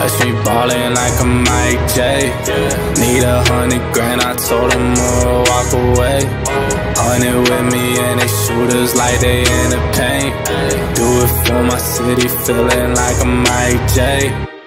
Catch me ballin' like a Mike J. Need a hundred grand, I told them more, walk away. Hundred with me and they shooters like they in the paint. Do it for my city, feeling like a Mike J.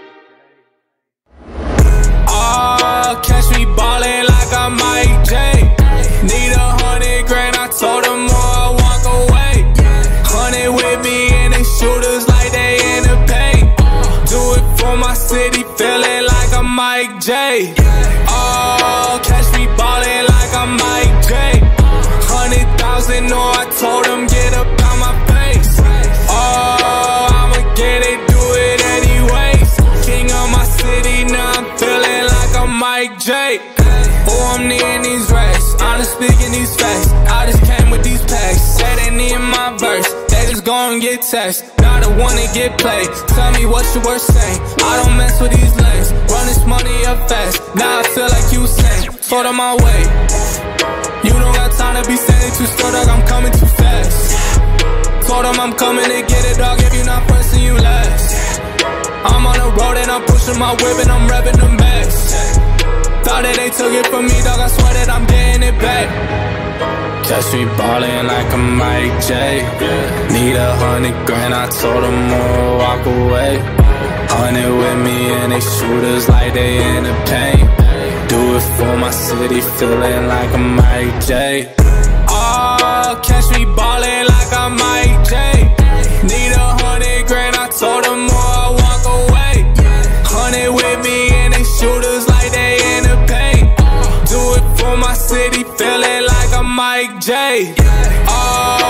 city, feeling like a Mike J. Oh, catch me ballin' like a Mike J. Hundred thousand, no, I told them get up out my face. Oh, I'ma get it, do it anyways. King of my city, now I'm feeling like a Mike J. Oh, I'm needing these racks, I'm speaking these facts. I just came with these packs, said they need my verse. They just gon' get text, the one to get played. Tell me what you were saying. I don't mess with these lanes, run this money up fast. Now I feel like you saying, sort of my way. You don't got time to be standing too still, dog. I'm coming too fast. Told I'm coming to get it, dog. If you not then you last. I'm on the road and I'm pushing my whip and I'm revving them bags. Thought that they took it from me, dog. I swear that I'm getting it back. Catch me ballin' like a Mike J. Need a hundred grand, I told them all walk away. Hundred with me and they shooters like they in the paint. Do it for my city, feeling like a Mike J. Oh, catch me ballin' like a Mike J. Need a hundred grand, I told them all I walk away. Hundred with me and they shooters like they in the paint. Do it for my city, feeling Mike J. Yeah. Oh.